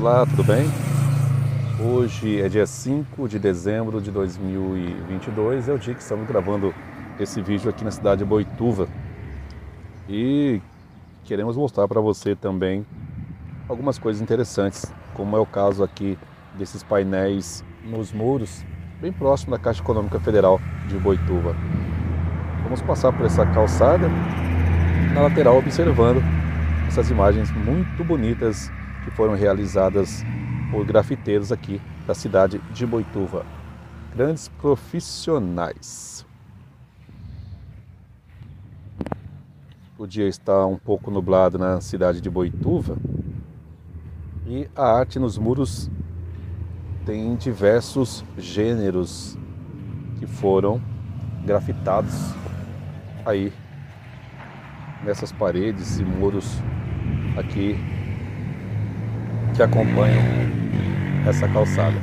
Olá, tudo bem? Hoje é dia 5 de dezembro de 2022, é o dia que estamos gravando esse vídeo aqui na cidade de Boituva. E queremos mostrar para você também algumas coisas interessantes, como é o caso aqui desses painéis nos muros, bem próximo da Caixa Econômica Federal de Boituva. Vamos passar por essa calçada, na lateral observando essas imagens muito bonitas que foram realizadas por grafiteiros aqui da cidade de Boituva. Grandes profissionais. O dia está um pouco nublado na cidade de Boituva e a arte nos muros tem diversos gêneros que foram grafitados aí nessas paredes e muros aqui que acompanham essa calçada.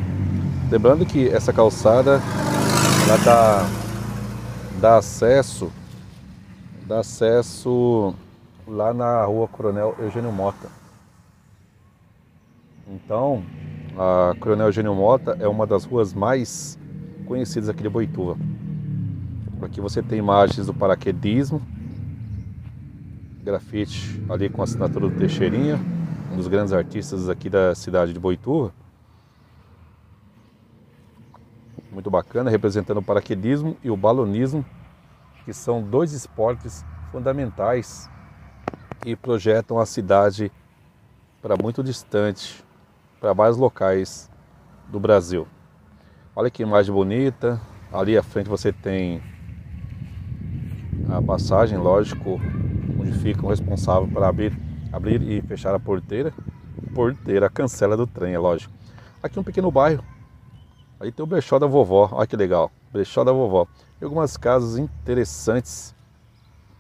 Lembrando que essa calçada ela dá, dá acesso dá acesso lá na rua Coronel Eugênio Mota. Então, a Coronel Eugênio Mota é uma das ruas mais conhecidas aqui de Boituva. Aqui você tem imagens do paraquedismo, grafite ali com a assinatura do Teixeirinha, um dos grandes artistas aqui da cidade de Boituva. Muito bacana, representando o paraquedismo e o balonismo, que são dois esportes fundamentais e projetam a cidade para muito distante, para vários locais do Brasil. Olha que imagem bonita. Ali à frente você tem a passagem, lógico, onde fica o responsável para abrir abrir e fechar a porteira. Porteira, cancela do trem, é lógico. Aqui um pequeno bairro. Aí tem o brechó da vovó, olha que legal. Brechó da vovó. E algumas casas interessantes.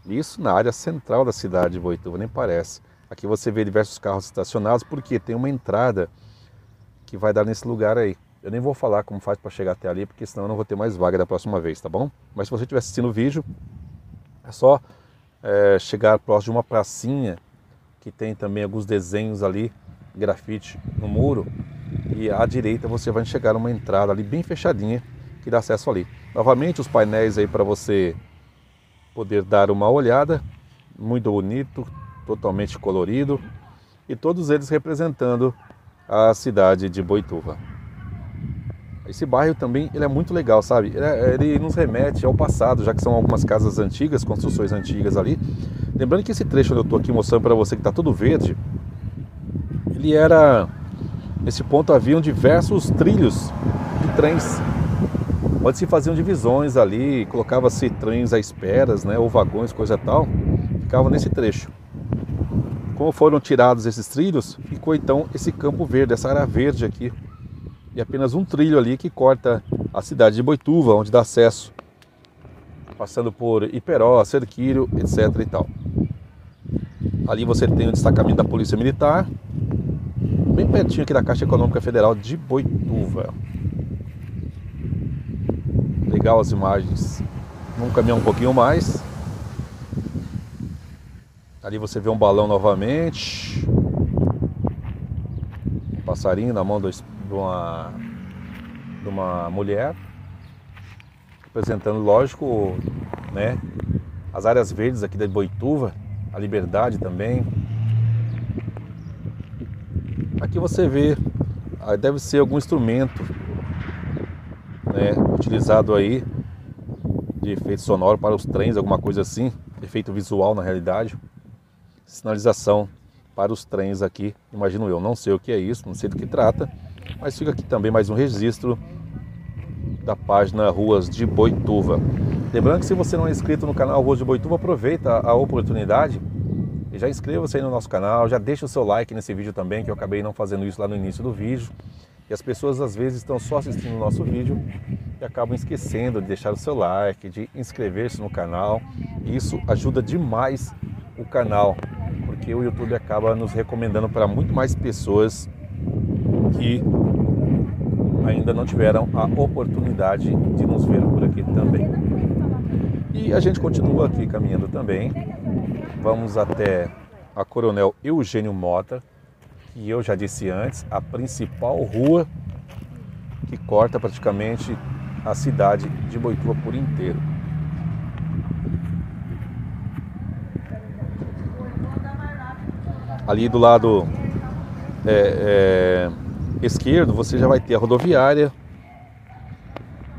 Isso na área central da cidade de Boituva, nem parece. Aqui você vê diversos carros estacionados, porque tem uma entrada que vai dar nesse lugar aí. Eu nem vou falar como faz para chegar até ali, porque senão eu não vou ter mais vaga da próxima vez, tá bom? Mas se você estiver assistindo o vídeo, é só é, chegar próximo de uma pracinha que tem também alguns desenhos ali, grafite no muro. E à direita você vai chegar uma entrada ali bem fechadinha que dá acesso ali. Novamente os painéis aí para você poder dar uma olhada, muito bonito, totalmente colorido e todos eles representando a cidade de Boituva. Esse bairro também ele é muito legal, sabe? Ele, é, ele nos remete ao passado, já que são algumas casas antigas, construções antigas ali, Lembrando que esse trecho onde eu estou aqui mostrando para você que está tudo verde, ele era. Nesse ponto haviam diversos trilhos de trens, onde se faziam divisões ali, colocava-se trens à esperas, né, ou vagões, coisa tal, ficava nesse trecho. Como foram tirados esses trilhos, ficou então esse campo verde, essa área verde aqui. E apenas um trilho ali que corta a cidade de Boituva, onde dá acesso, passando por Iperó, Cerquírio, etc e tal. Ali você tem o destacamento da Polícia Militar, bem pertinho aqui da Caixa Econômica Federal de Boituva. Legal as imagens. Vamos caminhar um pouquinho mais. Ali você vê um balão novamente. Um passarinho na mão de uma, de uma mulher. Representando, lógico, né, as áreas verdes aqui da Boituva a liberdade também. Aqui você vê, ah, deve ser algum instrumento né, utilizado aí de efeito sonoro para os trens, alguma coisa assim, efeito visual na realidade, sinalização para os trens aqui, imagino eu, não sei o que é isso, não sei do que trata, mas fica aqui também mais um registro da página Ruas de Boituva. Lembrando que se você não é inscrito no canal Ruas de Boituva, aproveita a oportunidade e já inscreva-se aí no nosso canal, já deixa o seu like nesse vídeo também, que eu acabei não fazendo isso lá no início do vídeo. E as pessoas às vezes estão só assistindo o nosso vídeo e acabam esquecendo de deixar o seu like, de inscrever-se no canal. E isso ajuda demais o canal, porque o YouTube acaba nos recomendando para muito mais pessoas que ainda não tiveram a oportunidade de nos ver por aqui também. E a gente continua aqui caminhando também. Vamos até a Coronel Eugênio Mota, que eu já disse antes, a principal rua que corta praticamente a cidade de Boituva por inteiro. Ali do lado é, é, esquerdo você já vai ter a rodoviária.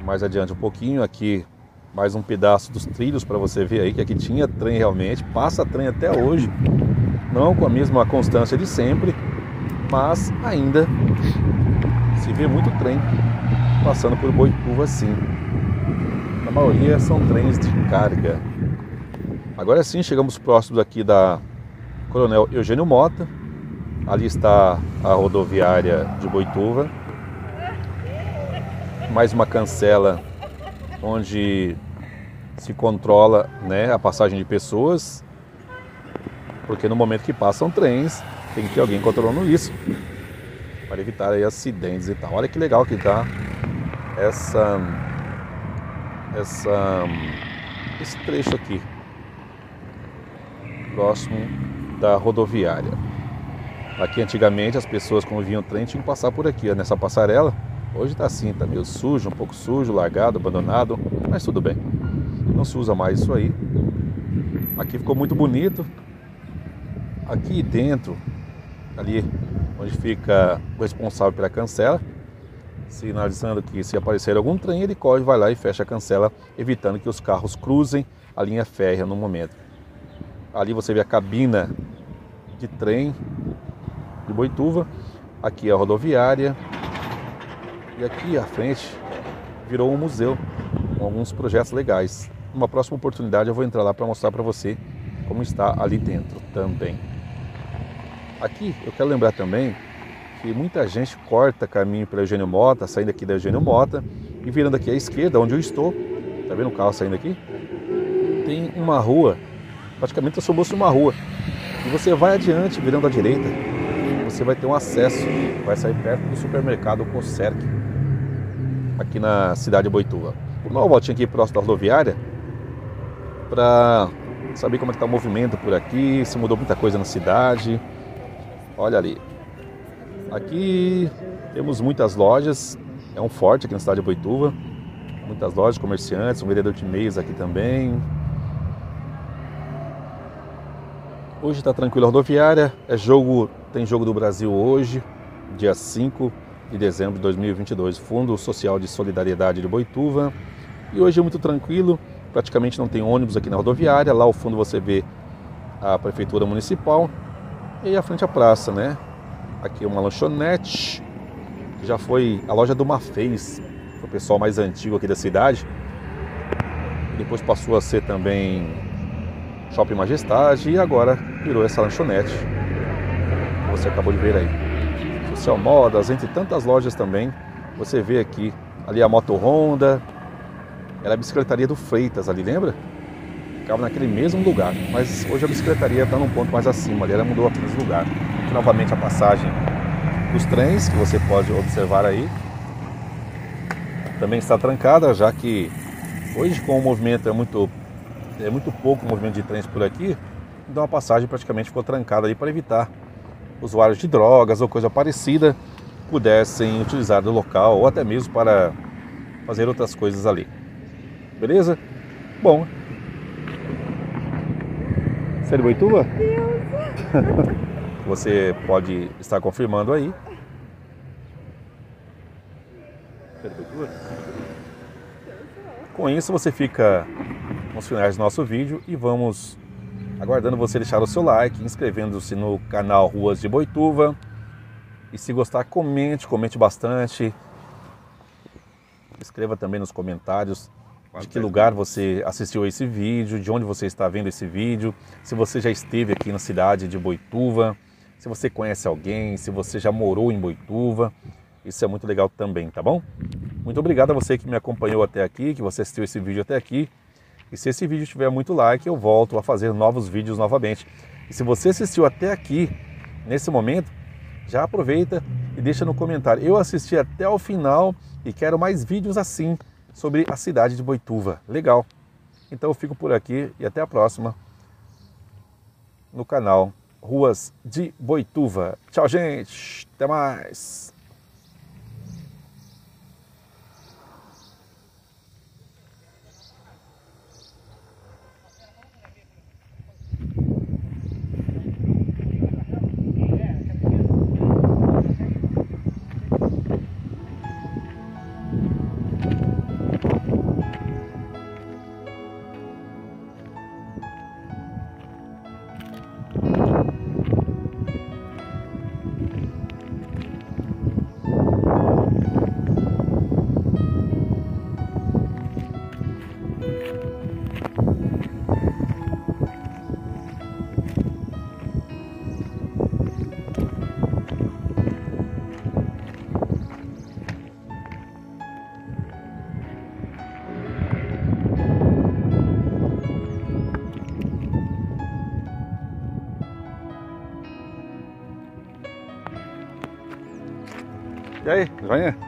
Mais adiante um pouquinho, aqui mais um pedaço dos trilhos para você ver aí que aqui tinha trem realmente, passa trem até hoje, não com a mesma constância de sempre, mas ainda se vê muito trem passando por Boituva sim. A maioria são trens de carga. Agora sim, chegamos próximos aqui da Coronel Eugênio Mota. Ali está a rodoviária de Boituva. Mais uma cancela onde se controla né, a passagem de pessoas, porque no momento que passam trens, tem que ter alguém controlando isso para evitar aí acidentes e tal. Olha que legal que está essa essa esse trecho aqui próximo da rodoviária. Aqui antigamente as pessoas quando vinham trem tinham que passar por aqui, ó, nessa passarela. Hoje está assim, está meio sujo, um pouco sujo, largado, abandonado, mas tudo bem. Não se usa mais isso aí. Aqui ficou muito bonito. Aqui dentro, ali onde fica o responsável pela cancela, sinalizando que se aparecer algum trem, ele corre, vai lá e fecha a cancela, evitando que os carros cruzem a linha férrea no momento. Ali você vê a cabina de trem de Boituva, aqui a rodoviária e aqui à frente virou um museu com alguns projetos legais. Numa próxima oportunidade eu vou entrar lá para mostrar para você como está ali dentro também. Aqui eu quero lembrar também que muita gente corta caminho pela Eugênio Mota, saindo aqui da Eugênio Mota e virando aqui à esquerda, onde eu estou. Tá vendo o carro saindo aqui? Tem uma rua, praticamente como se uma rua. E você vai adiante, virando à direita, você vai ter um acesso, vai sair perto do supermercado Concerc, aqui na cidade de Boituva. Vou dar uma voltinha aqui próximo da rodoviária para saber como é está o movimento por aqui, se mudou muita coisa na cidade. Olha ali. Aqui temos muitas lojas, é um forte aqui na cidade de Boituva. Muitas lojas, comerciantes, um vendedor de meios aqui também. Hoje está tranquilo a rodoviária, é jogo, tem jogo do Brasil hoje, dia 5 de dezembro de 2022, Fundo Social de Solidariedade de Boituva. E hoje é muito tranquilo, praticamente não tem ônibus aqui na rodoviária, lá ao fundo você vê a prefeitura municipal e à frente a praça, né? Aqui uma lanchonete, que já foi a loja do Mafez, o pessoal mais antigo aqui da cidade. Depois passou a ser também Shopping Majestade e agora virou essa lanchonete que você acabou de ver aí. Social Modas, entre tantas lojas também, você vê aqui, ali a Moto Honda, era a bicicletaria do Freitas ali, lembra? ficava naquele mesmo lugar. Mas hoje a bicicletaria está num ponto mais acima, ali ela mudou apenas de lugar. Aqui, novamente a passagem dos trens, que você pode observar aí. Também está trancada, já que hoje com o movimento é muito, é muito pouco o movimento de trens por aqui, então a passagem praticamente ficou trancada ali para evitar usuários de drogas ou coisa parecida pudessem utilizar do local ou até mesmo para fazer outras coisas ali. Beleza? Bom, você é? Você pode estar confirmando aí. É? Com isso você fica nos finais do nosso vídeo e vamos aguardando você deixar o seu like, inscrevendo-se no canal Ruas de Boituva. E se gostar, comente, comente bastante. Escreva também nos comentários de que lugar você assistiu esse vídeo, de onde você está vendo esse vídeo, se você já esteve aqui na cidade de Boituva, se você conhece alguém, se você já morou em Boituva. Isso é muito legal também, tá bom? Muito obrigado a você que me acompanhou até aqui, que você assistiu esse vídeo até aqui. E se esse vídeo tiver muito like, eu volto a fazer novos vídeos novamente. E se você assistiu até aqui, nesse momento, já aproveita e deixa no comentário. Eu assisti até o final e quero mais vídeos assim sobre a cidade de Boituva. Legal. Então eu fico por aqui e até a próxima no canal ruas de Boituva. Tchau, gente. Até mais. E aí, joinha?